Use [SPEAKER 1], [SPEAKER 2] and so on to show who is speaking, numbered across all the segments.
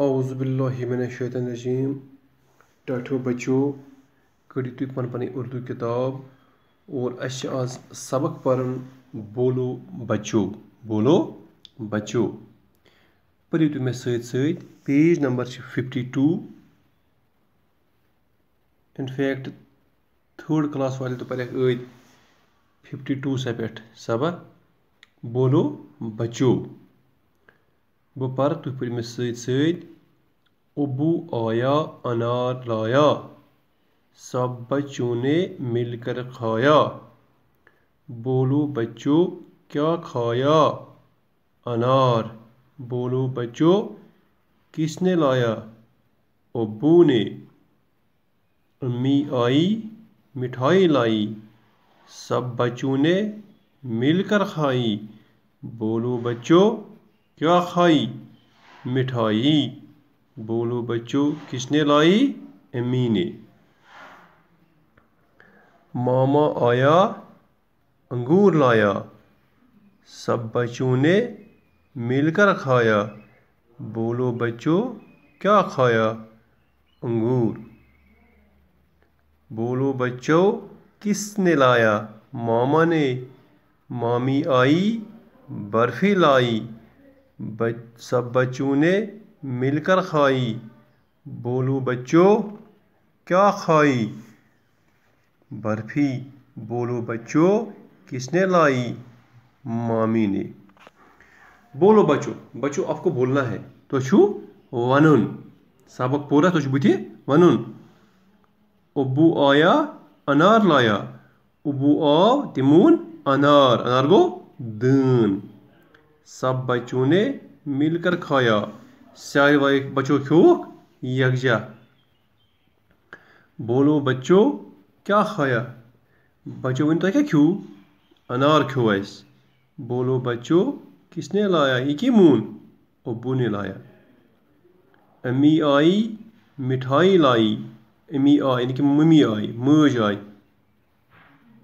[SPEAKER 1] अउज़बिल्लिमिनशैतरजीम टाठो बच्चों कड़ी तुम पन पन उर्दू किताब और अस आज सबक पढ़न बोलो बच्चों बोलो बच्चों पढ़ो तुम मे सत page number fifty two in fact third class वाले तो पर फिफ्टी टू पे सबक बोलो तुम पढ़ो मे सत अबू आया अनार लाया सब बच्चों ने मिलकर खाया बोलो बच्चों क्या खाया अनार बोलो बच्चों किसने लाया अबू ने अम्मी आई मिठाई लाई सब बच्चों ने मिलकर खाई बोलो बच्चों क्या खाई? मिठाई। बोलो बच्चों, किसने लाई? अम्मी ने। मामा आया, अंगूर लाया। सब बच्चों ने मिलकर खाया। बोलो बच्चों, क्या खाया? अंगूर। बोलो बच्चों, किसने लाया? मामा ने। मामी आई, बर्फ़ी लाई। बच, सब बच्चों ने मिलकर खाई। बोलो बच्चों क्या खाई? बर्फ़ी बोलो बच्चों किसने लाई? मामी ने। बोलो बच्चों बच्चों आपको बोलना है। तो छु वन सबक पूरा तो बुथ वन अबू आया अनार लाया। अबू आव तिमून अनार। अनार गो दन। सब बच्चों ने मिलकर खाया। सारे बच्चों ख्यूक यकजा बोलो, बच्चों, क्या खाया? बच्चों वन क्या? ख्यू अनार ख्यू अस बोलो, बच्चों, किसने लाया? ये कि मून? अबू ने लाया। अम्मी आई, मिठाई लाई। अम्मी आई यानी कि मम्मी आई, मज आई।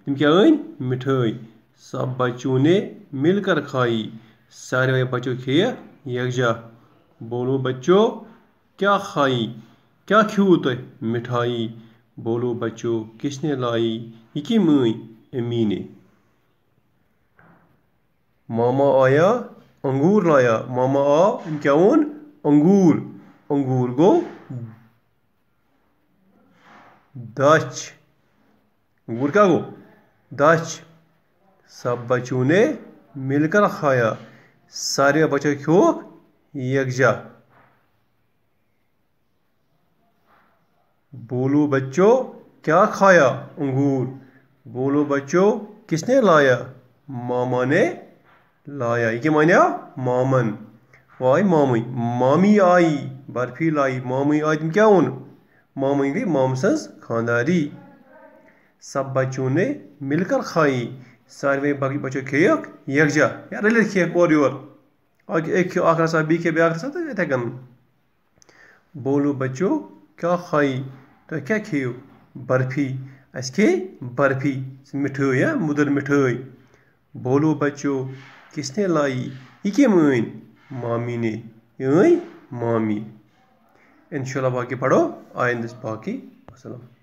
[SPEAKER 1] तुम क्या अन मिठाई। सब बच्चों ने मिलकर खाई। सारे बच्चों खे यकजा बोलो बच्चों, क्या खाई? क्या ख्यू तो? मिठाई। बोलो बच्चों, किसने लाई? ये की मई अम्मी ने मामा आया, अंगूर लाया। मामा आ क्या वोन अंगूर। अंगूर गो दच। अंगूर क्या गो दच। सब बच्चों ने मिलकर खाया। सारे बचो क्यों? यकजा बोलो बच्चों, क्या खाया अंगूर? बोलो बच्चों, किसने लाया? मामा ने लाया। ये मानिया? मामन। वाई मामी। मामी आई। बर्फ़ी लाई। मामी आई तुम क्या वोन मामी गई माम सज खानदारी सब बच्चों ने मिलकर खाई। सारे बाकी बच्चों खेक यकजा यार रलित खेक और योर एक खे अख रसा बी खे ब्या तो इथे कन बोलो बच्चों क्या खाई तो क्या खेव बर्फ़ी अस खे बर्फ़ी मिठाई या मुदर मिठाई बोलो बच्चों किसने लाई ये क्या मामी ने ये मामी इंशाल्लाह बाकी पढ़ो आइंद बाकी असलम